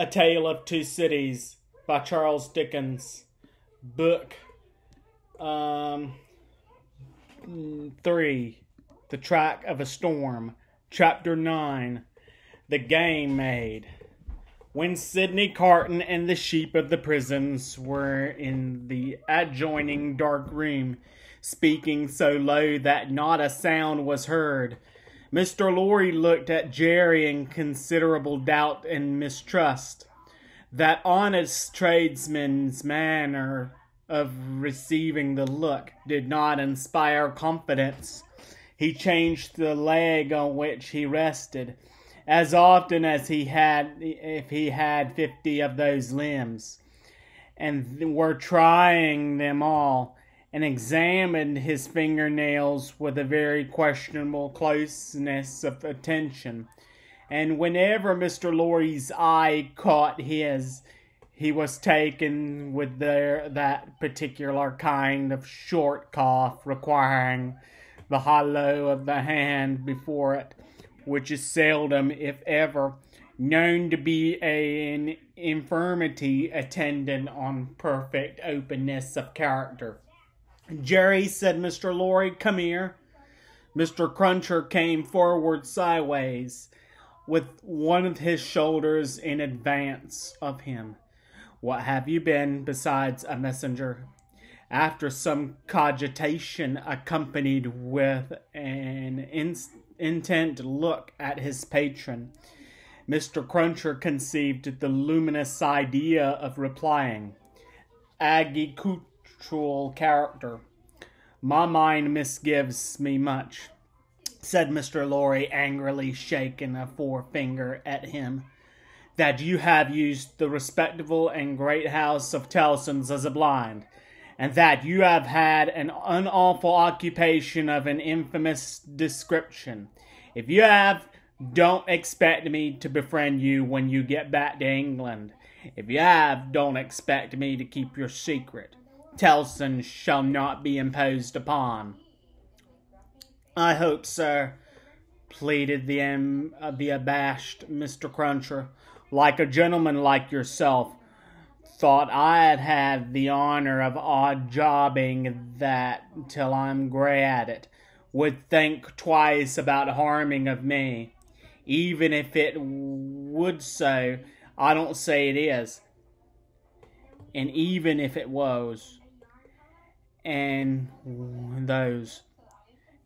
A Tale of Two Cities by Charles Dickens. Book um, 3 The Track of a Storm. Chapter 9 The Game Made. When Sidney Carton and the sheep of the prisons were in the adjoining dark room, speaking so low that not a sound was heard, Mr. Lorry looked at Jerry in considerable doubt and mistrust. That honest tradesman's manner of receiving the look did not inspire confidence. He changed the leg on which he rested as often as he had if he had fifty of those limbs, and were trying them all, and examined his fingernails with a very questionable closeness of attention. And whenever Mr. Lorry's eye caught his, he was taken with their, that particular kind of short cough requiring the hollow of the hand before it which is seldom, if ever, known to be a, an infirmity attendant on perfect openness of character. Jerry, said Mr. Lorry, come here. Mr. Cruncher came forward sideways, with one of his shoulders in advance of him. What have you been besides a messenger? After some cogitation accompanied with an instant intent look at his patron, Mr. Cruncher conceived the luminous idea of replying, Agricultural character. My mind misgives me much, said Mr. Lorry, angrily shaking a forefinger at him, that you have used the respectable and great house of Tellson's as a blind and that you have had an unlawful occupation of an infamous description. If you have, don't expect me to befriend you when you get back to England. If you have, don't expect me to keep your secret. Tellson shall not be imposed upon. I hope, sir, pleaded the, um, uh, the abashed Mr. Cruncher, like a gentleman like yourself, thought I'd had the honor of odd jobbing that till I'm gray at it, would think twice about harming of me. Even if it would so, I don't say it is. And even if it was, and those,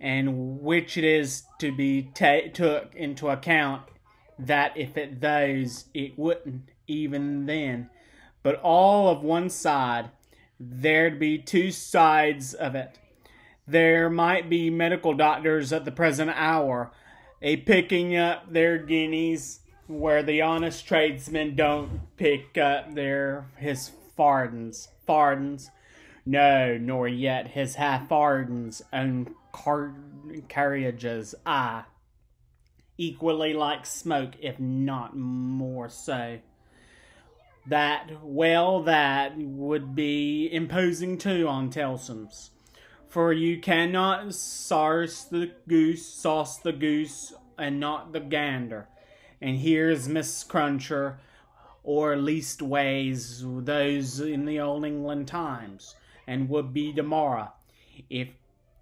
and which it is to be ta- took into account that if it those, it wouldn't even then but all of one side. There'd be two sides of it. There might be medical doctors at the present hour, a picking up their guineas where the honest tradesmen don't pick up their his fardens. Fardens. No, nor yet his half fardens and car- carriages. Ah, equally like smoke, if not more so that, well, that would be imposing too on Tellson's. For you cannot sauce the goose, sauce the goose, and not the gander. And here's Miss Cruncher, or leastways those in the old England times, and would be tomorrow, if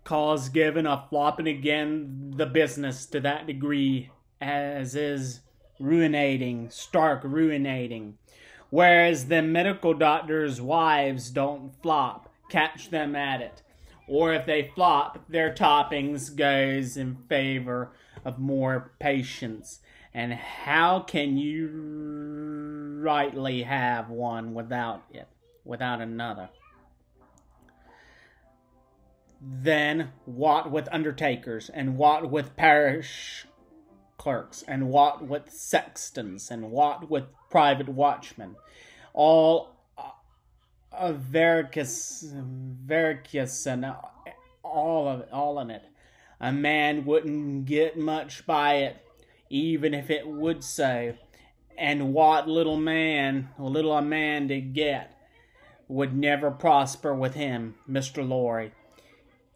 cause given a flopping again the business to that degree as is ruinating, stark ruinating whereas the medical doctors' wives don't flop. Catch them at it. Or if they flop, their toppings goes in favor of more patients. And how can you rightly have one without it, without another? Then what with undertakers, and what with parish clerks, and what with sextons, and what with private watchmen, all uh, Vericus, Vericus, and all of it, all in it. A man wouldn't get much by it, even if it would so. And what little man, little a man did get, would never prosper with him, Mister Lorry.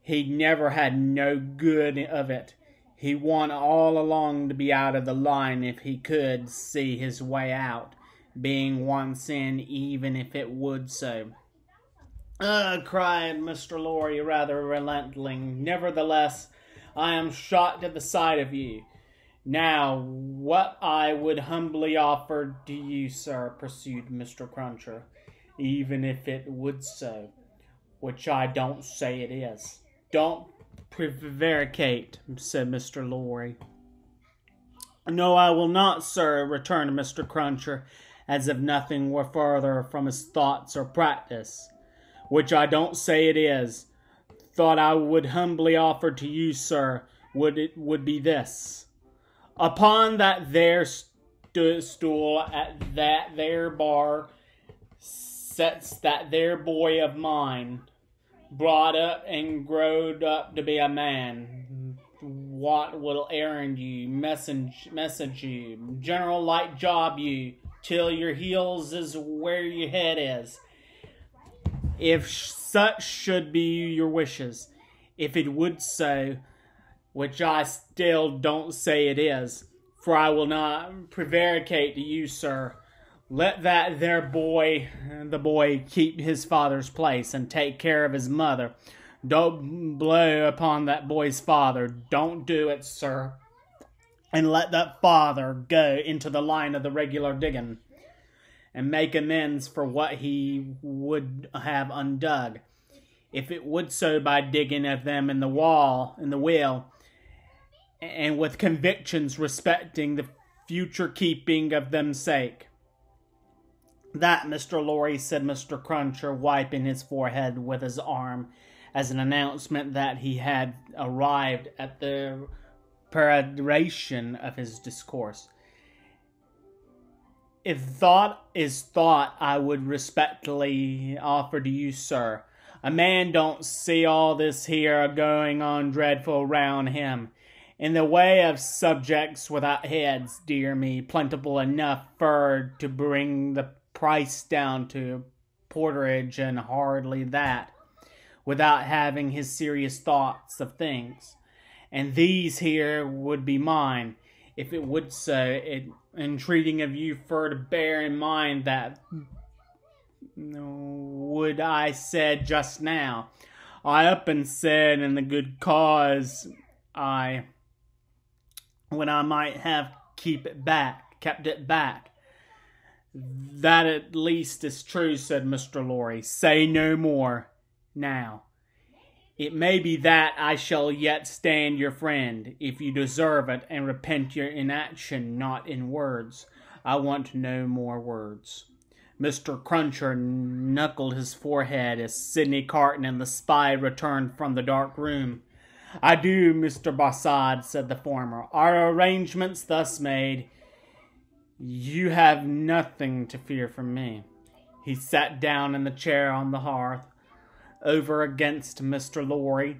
He never had no good of it. He wanted all along to be out of the line if he could see his way out. being once in, even if it would so. Ah, cried Mr. Lorry, rather relenting. Nevertheless, I am shocked at the sight of you. Now, what I would humbly offer to you, sir, pursued Mr. Cruncher, even if it would so, which I don't say it is. Don't prevaricate, said Mr. Lorry. No, I will not, sir, returned Mr. Cruncher, as if nothing were further from his thoughts or practice, which I don't say it is. Thought I would humbly offer to you, sir, would it would be this. Upon that there stool at that there bar sets that there boy of mine, brought up and growed up to be a man. What will errand you, message, message you, general light job you, till your heels is where your head is. If such should be your wishes, if it would so, which I still don't say it is, for I will not prevaricate to you, sir. Let that there boy, the boy, keep his father's place and take care of his mother. Don't blow upon that boy's father. Don't do it, sir. And let that father go into the line of the regular digging and make amends for what he would have undug. If it would so by digging of them in the wall, in the will, and with convictions respecting the future keeping of them sake. That, Mr. Lorry, said Mr. Cruncher, wiping his forehead with his arm, as an announcement that he had arrived at the peroration of his discourse. If thought is thought, I would respectfully offer to you, sir. A man don't see all this here going on dreadful round him. In the way of subjects without heads, dear me, plentiful enough fur to bring the price down to porterage and hardly that, without having his serious thoughts of things. And these here would be mine, if it would so, it, entreating of you for to bear in mind that would I said just now. I up and said in the good cause I when I might have keep it back, kept it back. That at least is true, said Mr. Lorry. Say no more. Now, it may be that I shall yet stand your friend, if you deserve it, and repent your inaction, not in words. I want no more words. Mr. Cruncher knuckled his forehead as Sidney Carton and the spy returned from the dark room. I do, Mr. Barsad, said the former. Our arrangements thus made, you have nothing to fear from me. He sat down in the chair on the hearth, over against Mr. Lorry.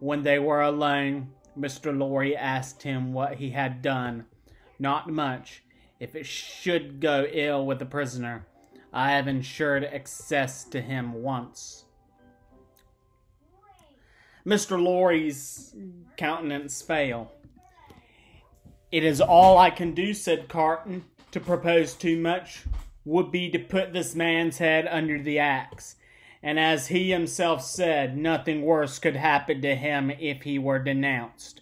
When they were alone, Mr. Lorry asked him what he had done. Not much. If it should go ill with the prisoner, I have ensured access to him once. Mr. Lorry's countenance fell. It is all I can do, said Carton. To propose too much would be to put this man's head under the axe. And as he himself said, nothing worse could happen to him if he were denounced.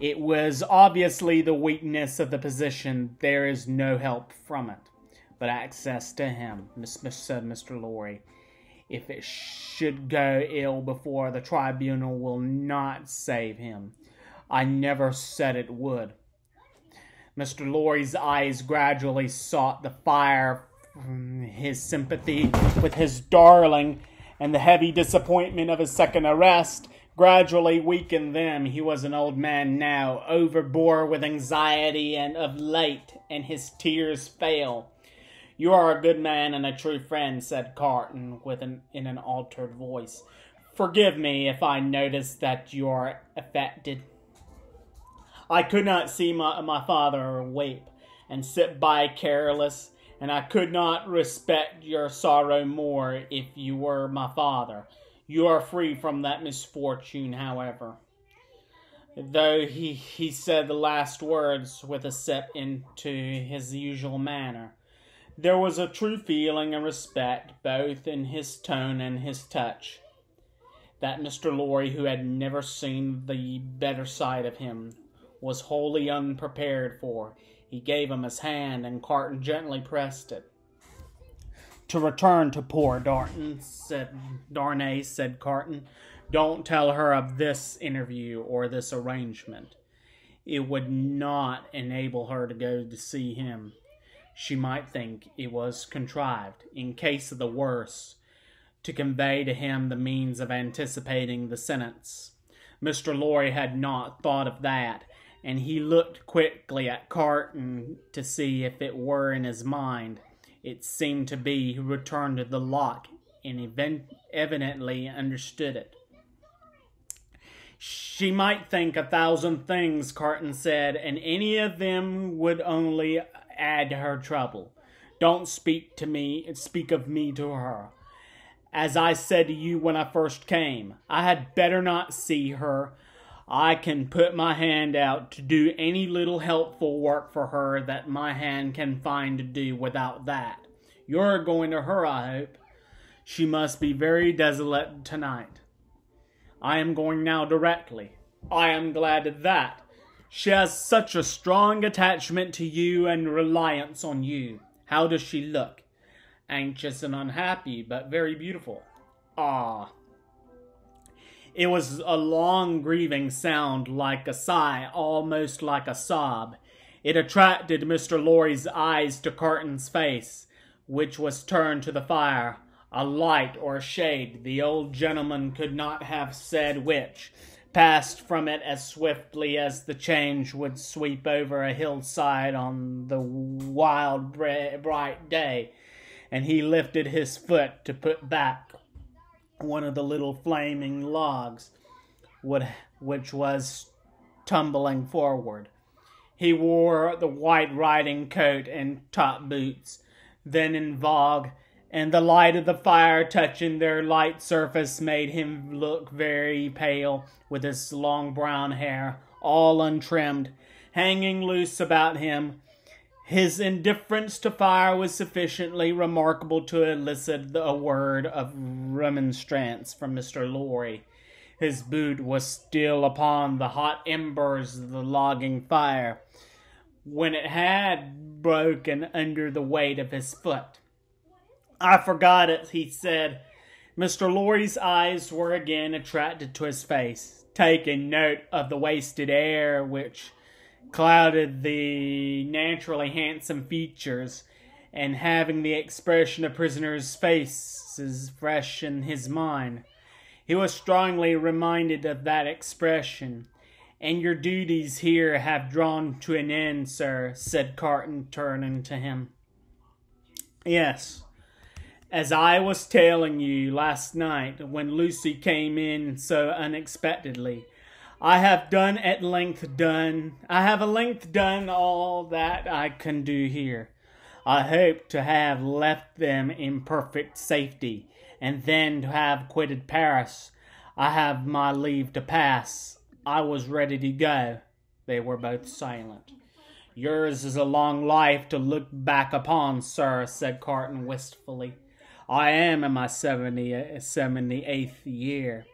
It was obviously the weakness of the position. There is no help from it but access to him, said Mr. Lorry if it should go ill before the tribunal will not save him. I never said it would. Mr. Lorry's eyes gradually sought the fire his sympathy with his darling and the heavy disappointment of his second arrest gradually weakened them. He was an old man now, overbore with anxiety and of late, and his tears fail. You are a good man and a true friend, said Carton with an, in an altered voice. Forgive me if I notice that you are affected. I could not see my, my father weep and sit by careless, and I could not respect your sorrow more if you were my father. You are free from that misfortune, however. Though he, he said the last words with a sip into his usual manner There was a true feeling and respect both in his tone and his touch that Mr. Lorry, who had never seen the better side of him, was wholly unprepared for. He gave him his hand, and Carton gently pressed it. To return to poor Darton, said Darnay, said Carton. Don't tell her of this interview or this arrangement. It would not enable her to go to see him. She might think it was contrived, in case of the worst, to convey to him the means of anticipating the sentence. Mr. Lorry had not thought of that, and he looked quickly at Carton to see if it were in his mind. It seemed to be. He returned to the lock and evidently understood it. She might think a thousand things, Carton said, and any of them would only add to her trouble. Don't speak to me, speak of me to her. As I said to you when I first came, I had better not see her. I can put my hand out to do any little helpful work for her that my hand can find to do without that. You're going to her, I hope. She must be very desolate tonight. I am going now directly. I am glad of that. She has such a strong attachment to you and reliance on you. How does she look? Anxious and unhappy, but very beautiful. Ah. It was a long, grieving sound, like a sigh, almost like a sob. It attracted Mr. Lorry's eyes to Carton's face, which was turned to the fire. A light or shade, the old gentleman could not have said which, passed from it as swiftly as the change would sweep over a hillside on the wild, bright day, and he lifted his foot to put back one of the little flaming logs, which was tumbling forward. He wore the white riding coat and top boots, then in vogue, and the light of the fire touching their light surface made him look very pale, with his long brown hair, all untrimmed, hanging loose about him. His indifference to fire was sufficiently remarkable to elicit a word of remonstrance from Mr. Lorry. His boot was still upon the hot embers of the logging fire when it had broken under the weight of his foot. I forgot it, he said. Mr. Lorry's eyes were again attracted to his face, taking note of the wasted air which clouded the naturally handsome features, and having the expression of prisoners' faces fresh in his mind. He was strongly reminded of that expression and your duties here have drawn to an end, sir, said Carton, turning to him. Yes, as I was telling you last night when Lucy came in so unexpectedly, I have done at length done, I have at length done all that I can do here. I hope to have left them in perfect safety, and then to have quitted Paris. I have my leave to pass. I was ready to go. They were both silent. Yours is a long life to look back upon, sir, said Carton wistfully. I am in my seventy seventy eighth year.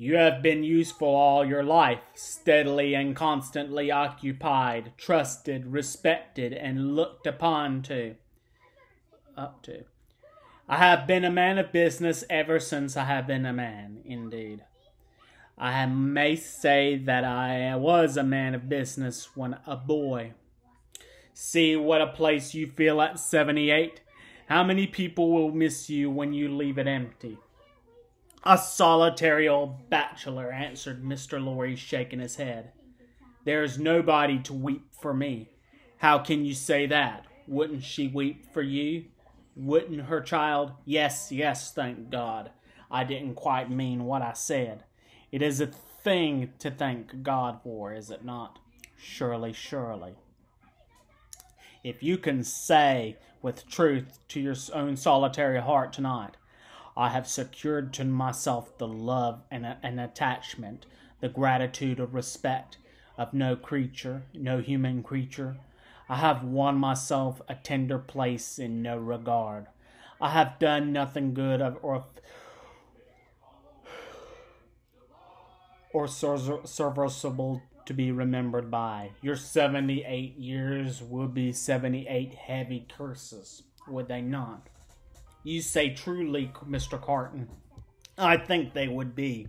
You have been useful all your life, steadily and constantly occupied, trusted, respected, and looked upon to. Up to. I have been a man of business ever since I have been a man, indeed. I may say that I was a man of business when a boy. See what a place you fill at 78. How many people will miss you when you leave it empty? A solitary old bachelor, answered Mr. Lorry, shaking his head. There is nobody to weep for me. How can you say that? Wouldn't she weep for you? Wouldn't her child? Yes, yes, thank God. I didn't quite mean what I said. It is a thing to thank God for, is it not? Surely, surely. If you can say with truth to your own solitary heart tonight, I have secured to myself the love and an attachment, the gratitude of respect of no creature, no human creature. I have won myself a tender place in no regard. I have done nothing good or or serviceable to be remembered by. Your 78 years will be 78 heavy curses, would they not? You say truly, Mr. Carton. I think they would be.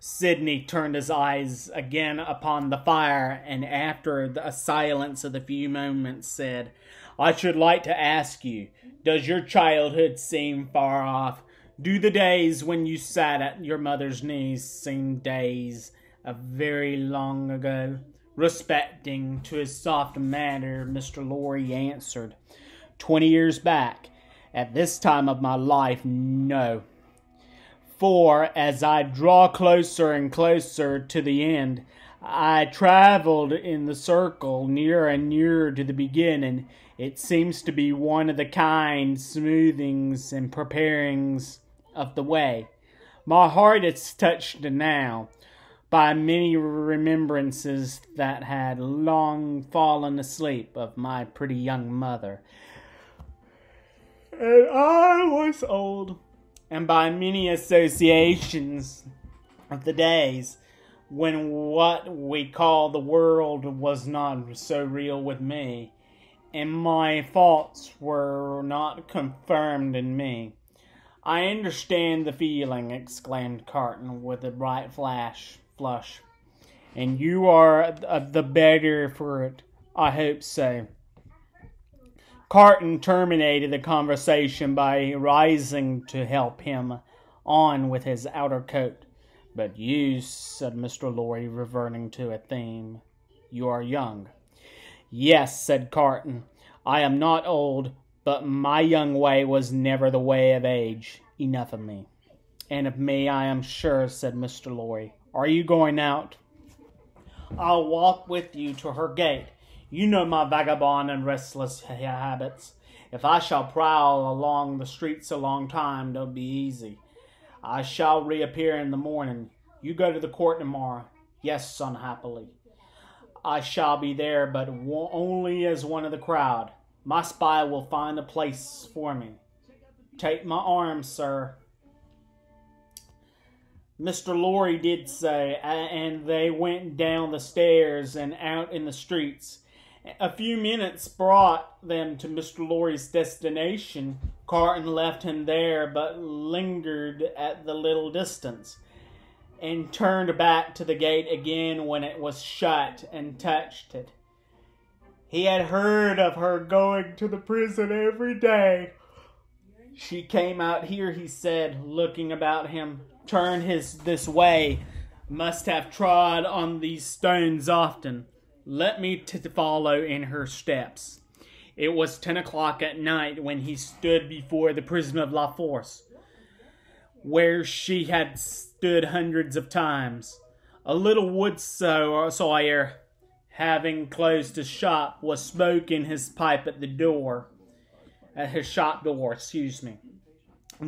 Sidney turned his eyes again upon the fire, and after a silence of a few moments, said, I should like to ask you, does your childhood seem far off? Do the days when you sat at your mother's knees seem days of very long ago? Respecting to his soft manner, Mr. Lorry answered, Twenty years back, at this time of my life, no. For as I draw closer and closer to the end, I traveled in the circle nearer and nearer to the beginning. It seems to be one of the kind smoothings and preparings of the way. My heart is touched now by many remembrances that had long fallen asleep of my pretty young mother. And I was old and by many associations of the days when what we call the world was not so real with me, and my faults were not confirmed in me. I understand the feeling, exclaimed Carton with a bright flash flush. And you are the better for it. I hope so. Carton terminated the conversation by rising to help him on with his outer coat. But you, said Mr. Lorry, reverting to a theme, you are young. Yes, said Carton, I am not old, but my young way was never the way of age. Enough of me. And of me I am sure, said Mr. Lorry. Are you going out? I'll walk with you to her gate you know my vagabond and restless habits. If I shall prowl along the streets a long time, don't be easy. I shall reappear in the morning. You go to the court tomorrow. Yes, unhappily. I shall be there, but only as one of the crowd. My spy will find a place for me. Take my arm, sir. Mr. Lorry did say, and they went down the stairs and out in the streets. A few minutes brought them to Mr. Lorry's destination. Carton left him there, but lingered at the little distance, and turned back to the gate again when it was shut and touched it. He had heard of her going to the prison every day. She came out here, he said, looking about him, turned his this way, must have trod on these stones often. Let me to follow in her steps. It was ten o'clock at night when he stood before the prison of La Force, where she had stood hundreds of times. A little wood sawyer, having closed his shop, was smoking his pipe at the door, at his shop door, excuse me.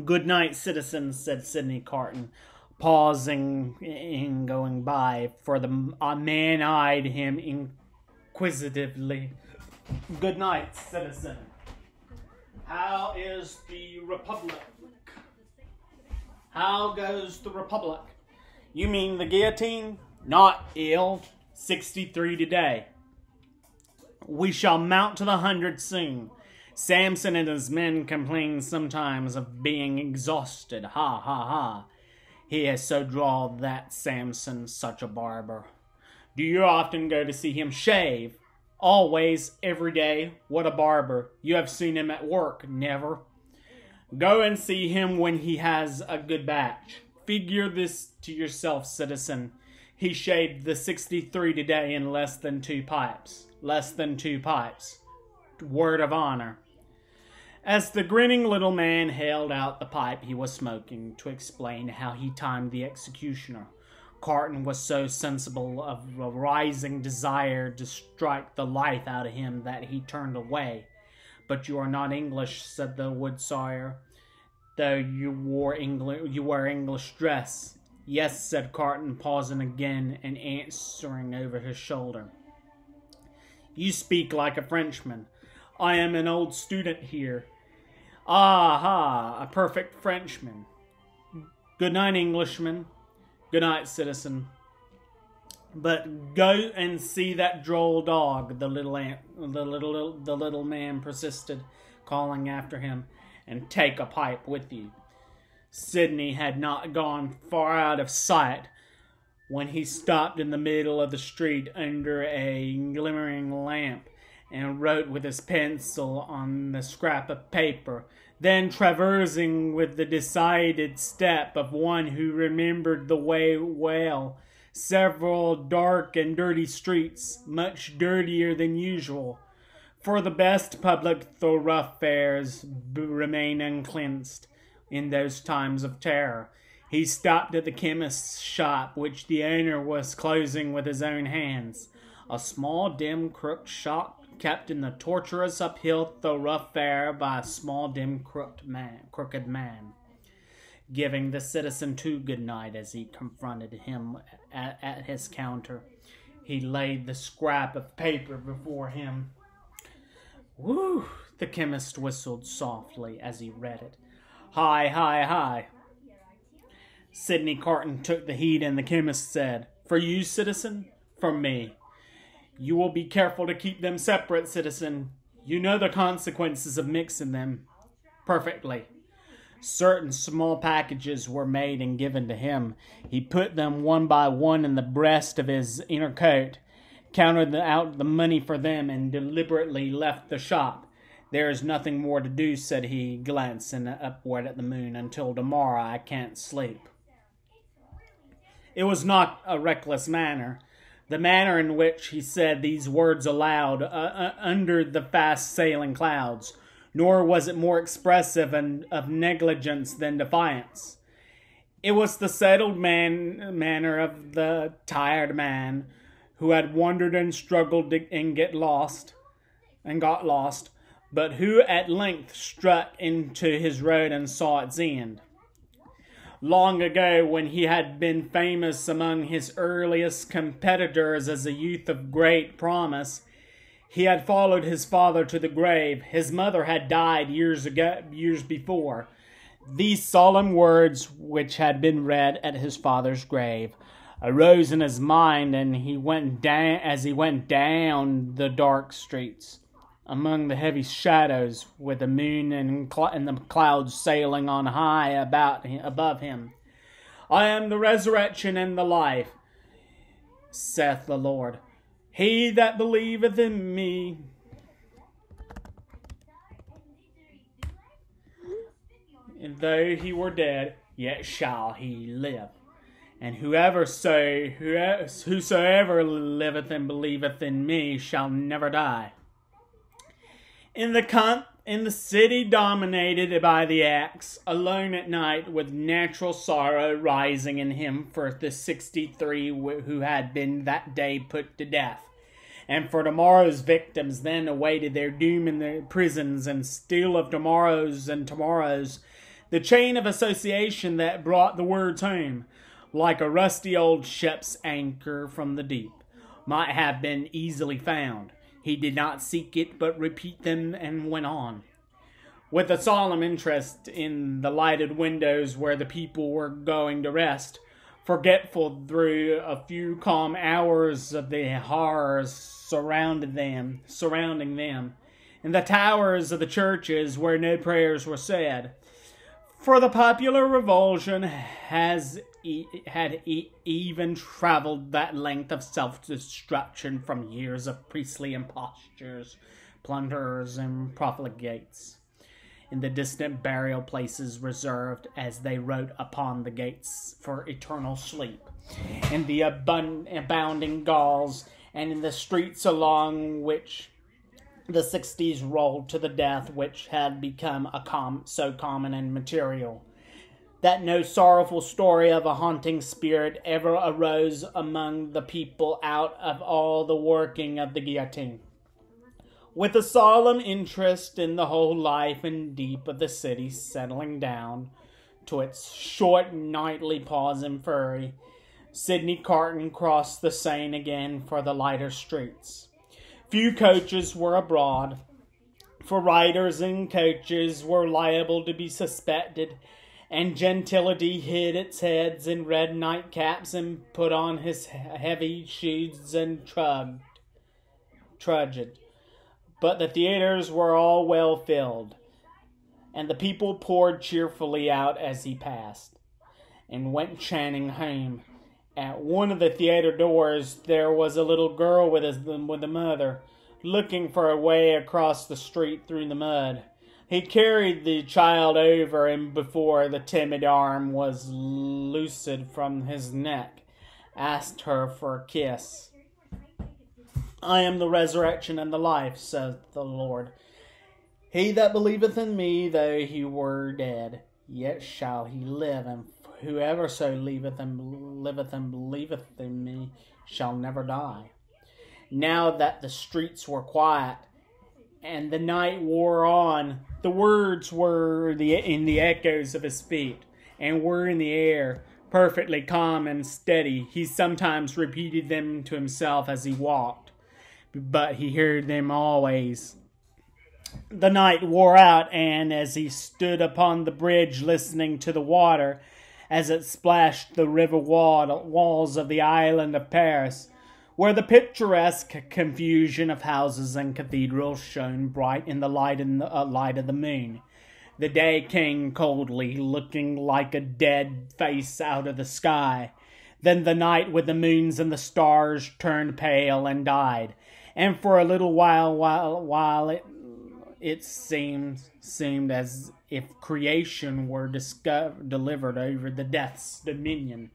Good night, citizens, said Sidney Carton, pausing in going by, for the man eyed him inquisitively. Good night, citizen. How is the Republic? How goes the Republic? You mean the guillotine? Not ill. 63 today. We shall mount to the hundred soon. Sanson and his men complain sometimes of being exhausted. Ha ha ha. He has so drawled that Sanson such a barber. Do you often go to see him shave? Always, every day. What a barber. You have seen him at work. Never. Go and see him when he has a good batch. Figure this to yourself, citizen. He shaved the 63 today in less than two pipes. Less than two pipes. Word of honor. As the grinning little man held out the pipe he was smoking to explain how he timed the executioner, Carton was so sensible of a rising desire to strike the life out of him that he turned away. But you are not English, said the wood sawyer, though you wore Engli- you wear English dress. Yes, said Carton, pausing again and answering over his shoulder. You speak like a Frenchman. I am an old student here. Ah ha, a perfect Frenchman. Good night, Englishman. Good night, citizen. But go and see that droll dog, the little ant, the little the little man persisted, calling after him, and take a pipe with you. Sidney had not gone far out of sight when he stopped in the middle of the street under a glimmering lamp and wrote with his pencil on the scrap of paper, then traversing with the decided step of one who remembered the way well several dark and dirty streets, much dirtier than usual, for the best public thoroughfares remain uncleansed in those times of terror. He stopped at the chemist's shop, which the owner was closing with his own hands. A small, dim, crooked shop kept in the tortuous uphill thoroughfare by a small, dim, crooked man. Crooked man giving the citizen two good night as he confronted him at, at his counter. He laid the scrap of paper before him. Whew! The chemist whistled softly as he read it. Hi, hi, hi. Sidney Carton took the heat, and the chemist said, For you, citizen? For me. You will be careful to keep them separate, citizen. You know the consequences of mixing them. Perfectly certain small packages were made and given to him. He put them one by one in the breast of his inner coat, counted out the money for them, and deliberately left the shop. There is nothing more to do, said he, glancing upward at the moon. Until tomorrow I can't sleep. It was not a reckless manner. The manner in which he said these words aloud, uh, uh, under the fast sailing clouds, nor was it more expressive and of negligence than defiance. It was the settled man manner of the tired man who had wandered and struggled and get lost and got lost, but who at length struck into his road and saw its end. Long ago, when he had been famous among his earliest competitors as a youth of great promise, he had followed his father to the grave. His mother had died years ago, years before. These solemn words, which had been read at his father's grave, arose in his mind, and he went down as he went down the dark streets, among the heavy shadows, with the moon and, cl- and the clouds sailing on high about above him. I am the resurrection and the life, saith the Lord. He that believeth in me. And though he were dead, yet shall he live. And whoever say, whosoever liveth and believeth in me shall never die. In the con- in the city dominated by the axe, alone at night, with natural sorrow rising in him for the sixty three who had been that day put to death. And for tomorrow's victims then awaited their doom in the prisons, and steel of tomorrows and tomorrows, the chain of association that brought the words home, like a rusty old ship's anchor from the deep, might have been easily found he did not seek it, but repeat them and went on. With a solemn interest in the lighted windows where the people were going to rest, forgetful through a few calm hours of the horrors surrounded them, surrounding them, in the towers of the churches where no prayers were said. For the popular revulsion has e- had e- even traveled that length of self destruction from years of priestly impostures, plunderers, and profligates. In the distant burial places reserved, as they wrote upon the gates for eternal sleep, in the abund- abounding galls, and in the streets along which the 60s rolled to the death which had become a com- so common and material that no sorrowful story of a haunting spirit ever arose among the people out of all the working of the guillotine. With a solemn interest in the whole life and deep of the city settling down to its short nightly pause in fury, Sidney Carton crossed the Seine again for the lighter streets. Few coaches were abroad, for riders and coaches were liable to be suspected, and gentility hid its heads in red nightcaps and put on his heavy shoes and trudged. trudged. But the theaters were all well filled, and the people poured cheerfully out as he passed, and went chanting home at one of the theater doors, there was a little girl with a, with a mother, looking for a way across the street through the mud. He carried the child over, and before the timid arm was loosed from his neck, asked her for a kiss. I am the resurrection and the life, saith the Lord. He that believeth in me, though he were dead, yet shall he live, and whoever so liveth and liveth and believeth in me shall never die. Now that the streets were quiet and the night wore on, the words were the, in the echoes of his feet and were in the air, perfectly calm and steady. He sometimes repeated them to himself as he walked, but he heard them always. The night wore out, and as he stood upon the bridge listening to the water, as it splashed the river wall, walls of the island of Paris, where the picturesque confusion of houses and cathedrals shone bright in the light, in the, uh, light of the moon. The day came coldly, looking like a dead face out of the sky. Then the night with the moons and the stars turned pale and died, and for a little while, while, while it it seemed seemed as if creation were discovered, delivered over the death's dominion.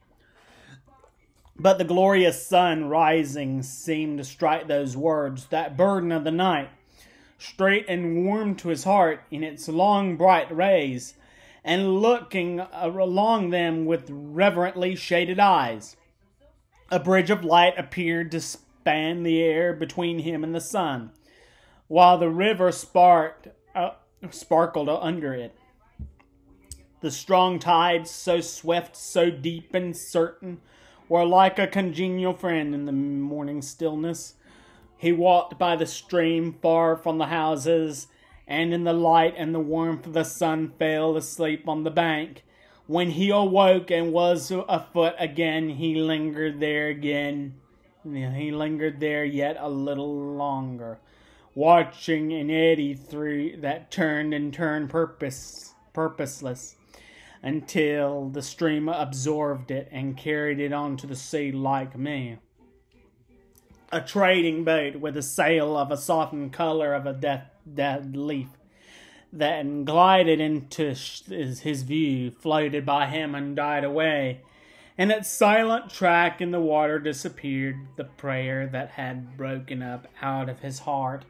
But the glorious sun rising seemed to strike those words, that burden of the night, straight and warm to his heart in its long bright rays, and looking along them with reverently shaded eyes. A bridge of light appeared to span the air between him and the sun while the river sparked, uh, sparkled under it. The strong tides, so swift, so deep and certain, were like a congenial friend in the morning stillness. He walked by the stream far from the houses, and in the light and the warmth of the sun fell asleep on the bank. When he awoke and was afoot again, he lingered there again. He lingered there yet a little longer watching an eddy through that turned and turned purpose purposeless until the stream absorbed it and carried it onto the sea like me. A trading boat with a sail of a softened color of a death, dead leaf that glided into his view, floated by him and died away, and its silent track in the water disappeared, the prayer that had broken up out of his heart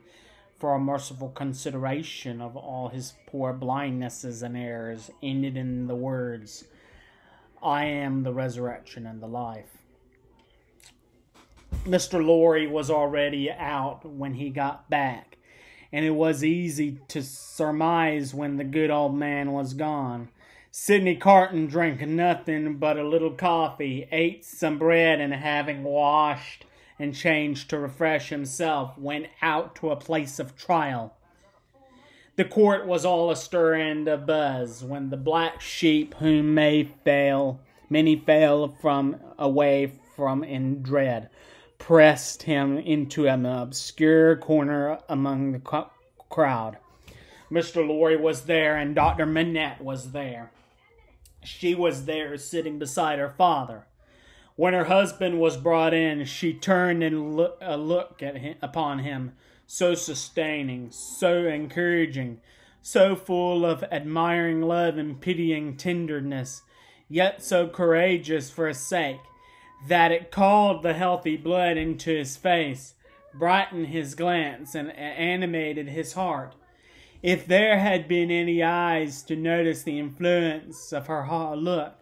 for a merciful consideration of all his poor blindnesses and errors, ended in the words, I am the resurrection and the life. Mr. Lorry was already out when he got back, and it was easy to surmise when the good old man was gone. Sidney Carton drank nothing but a little coffee, ate some bread, and having washed and changed to refresh himself, went out to a place of trial. The court was all astir and a buzz when the black sheep whom may fail, many fail from away from in dread, pressed him into an obscure corner among the crowd. Mr. Lorry was there, and Dr. Manette was there. She was there sitting beside her father. When her husband was brought in, she turned and look, a look at him, upon him, so sustaining, so encouraging, so full of admiring love and pitying tenderness, yet so courageous for his sake, that it called the healthy blood into his face, brightened his glance, and animated his heart. If there had been any eyes to notice the influence of her look,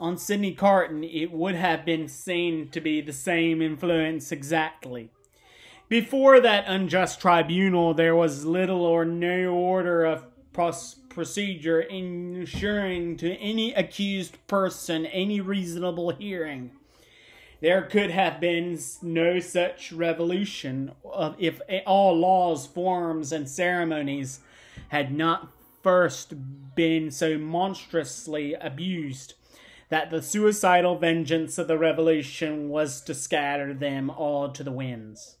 on Sidney Carton, it would have been seen to be the same influence exactly. Before that unjust tribunal, there was little or no order of procedure ensuring to any accused person any reasonable hearing. There could have been no such revolution if all laws, forms, and ceremonies had not first been so monstrously abused that the suicidal vengeance of the revolution was to scatter them all to the winds.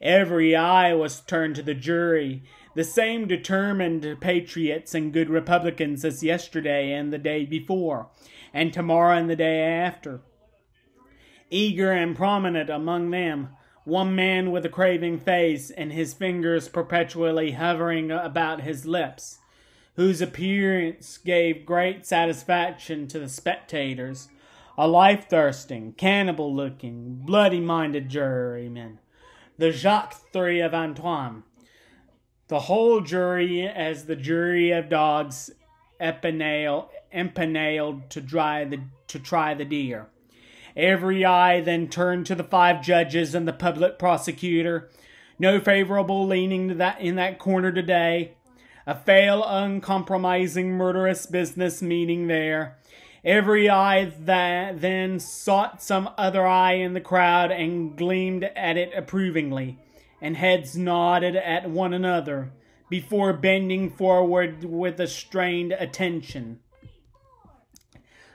Every eye was turned to the jury, the same determined patriots and good Republicans as yesterday and the day before, and tomorrow and the day after eager and prominent among them, one man with a craving face and his fingers perpetually hovering about his lips, whose appearance gave great satisfaction to the spectators, a life thirsting, cannibal looking, bloody minded juryman, the Jacques Three of Antoine. The whole jury, as the jury of dogs, empaneled, empaneled to, try the, to try the deer. Every eye then turned to the five judges and the public prosecutor. No favorable leaning to that in that corner today. A fail, uncompromising, murderous business meeting there. Every eye that then sought some other eye in the crowd and gleamed at it approvingly, and heads nodded at one another before bending forward with a strained attention.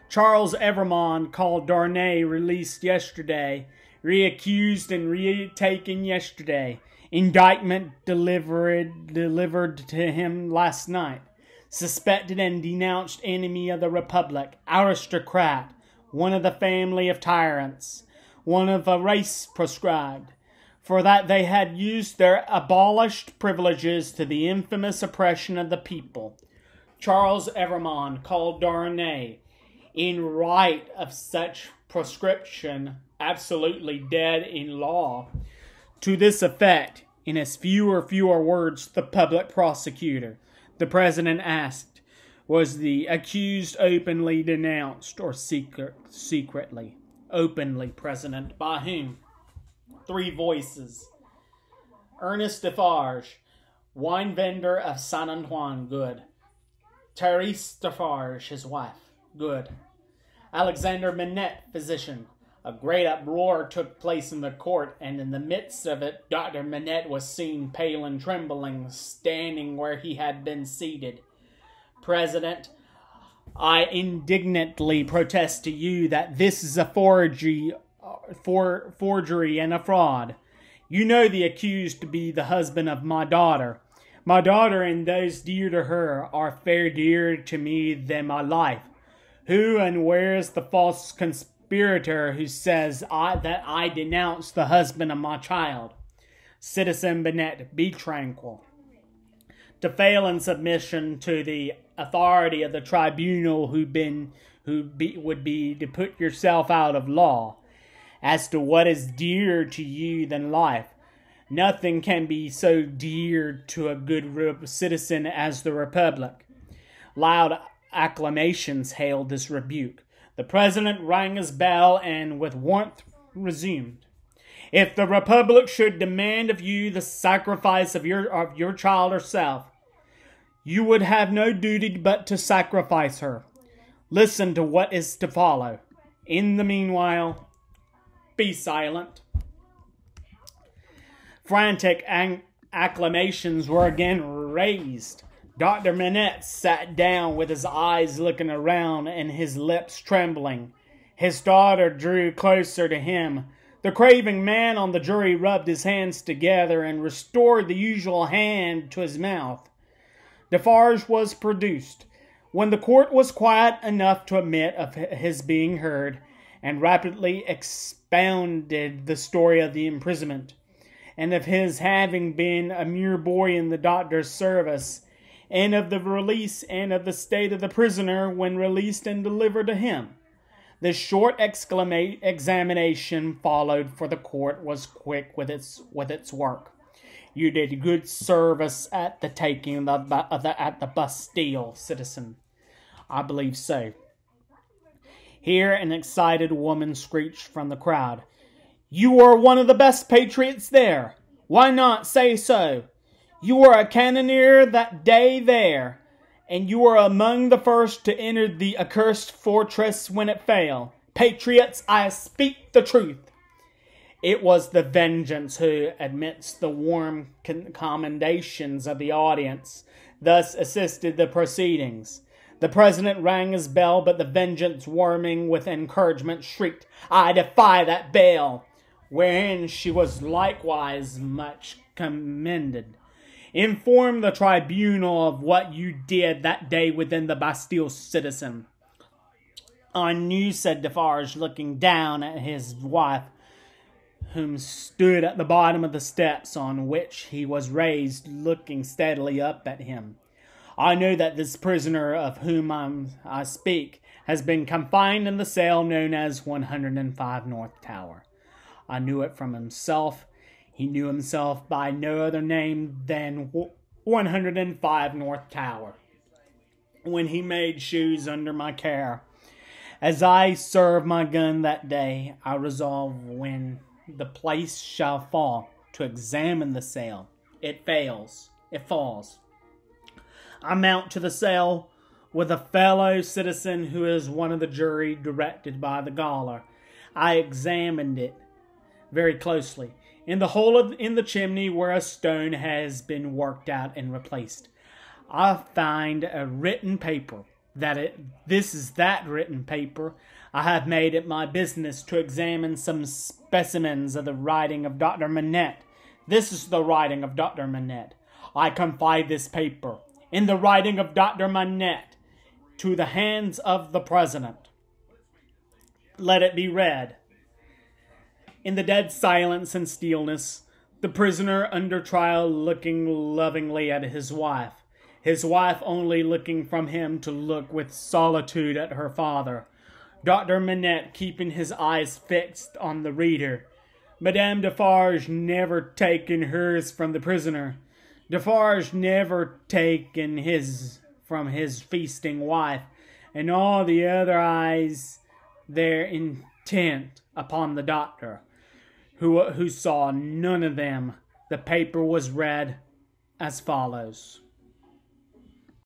Charles Evrémonde called Darnay released yesterday, reaccused and retaken yesterday. Indictment delivered delivered to him last night. Suspected and denounced enemy of the Republic, aristocrat, one of the family of tyrants, one of a race proscribed, for that they had used their abolished privileges to the infamous oppression of the people. Charles Evrémonde called Darnay in right of such proscription absolutely dead in law. To this effect, in as few or fewer words, the public prosecutor, the president asked, was the accused openly denounced or secret, secretly? Openly, President. By whom? Three voices. Ernest Defarge, wine vendor of Saint Antoine, good. Therese Defarge, his wife, good. Alexander Manette, physician. A great uproar took place in the court, and in the midst of it, Dr. Manette was seen pale and trembling, standing where he had been seated. President, I indignantly protest to you that this is a forgery, for, forgery and a fraud. You know the accused to be the husband of my daughter. My daughter and those dear to her are far dearer to me than my life. Who and where is the false conspirator who says I, that I denounce the husband of my child? Citizen Manette, be tranquil. To fail in submission to the authority of the tribunal who been who be, would be to put yourself out of law. As to what is dearer to you than life, nothing can be so dear to a good citizen as the republic. Loud acclamations hailed this rebuke. The president rang his bell and with warmth resumed. If the republic should demand of you the sacrifice of your of your child herself, you would have no duty but to sacrifice her. Listen to what is to follow. In the meanwhile, be silent. Frantic acclamations were again raised. Dr. Manette sat down with his eyes looking around and his lips trembling. His daughter drew closer to him. The craving man on the jury rubbed his hands together and restored the usual hand to his mouth. Defarge was produced. When the court was quiet enough to admit of his being heard, and rapidly expounded the story of the imprisonment, and of his having been a mere boy in the doctor's service, and of the release and of the state of the prisoner when released and delivered to him. The short examination followed, for the court was quick with its with its work. You did good service at the taking of the, of the at the Bastille, citizen. I believe so. Here an excited woman screeched from the crowd. You are one of the best patriots there. Why not say so? You were a cannoneer that day there, and you were among the first to enter the accursed fortress when it fell. Patriots, I speak the truth. It was the vengeance who, amidst the warm commendations of the audience, thus assisted the proceedings. The president rang his bell, but the vengeance, warming with encouragement, shrieked, I defy that bell! Wherein she was likewise much commended. Inform the tribunal of what you did that day within the Bastille citizen. I knew, said Defarge, looking down at his wife, whom stood at the bottom of the steps on which he was raised, looking steadily up at him. I know that this prisoner of whom I'm, I speak has been confined in the cell known as 105 North Tower. I knew it from himself. He knew himself by no other name than 105 North Tower when he made shoes under my care. As I served my gun that day, I resolved when the place shall fall to examine the sail. It fails. It falls. I mount to the sail with a fellow citizen who is one of the jury directed by the gaoler. I examined it very closely. In the hole of, in the chimney where a stone has been worked out and replaced, I find a written paper that it this is that written paper. I have made it my business to examine some specimens of the writing of Dr. Manette. This is the writing of Dr. Manette. I confide this paper in the writing of Dr. Manette to the hands of the President. Let it be read. In the dead silence and stillness, the prisoner under trial looking lovingly at his wife, his wife only looking from him to look with solitude at her father, Dr. Manette keeping his eyes fixed on the reader, Madame Defarge never taking hers from the prisoner, Defarge never taken his from his feasting wife, and all the other eyes their intent upon the doctor, who, who saw none of them. The paper was read as follows.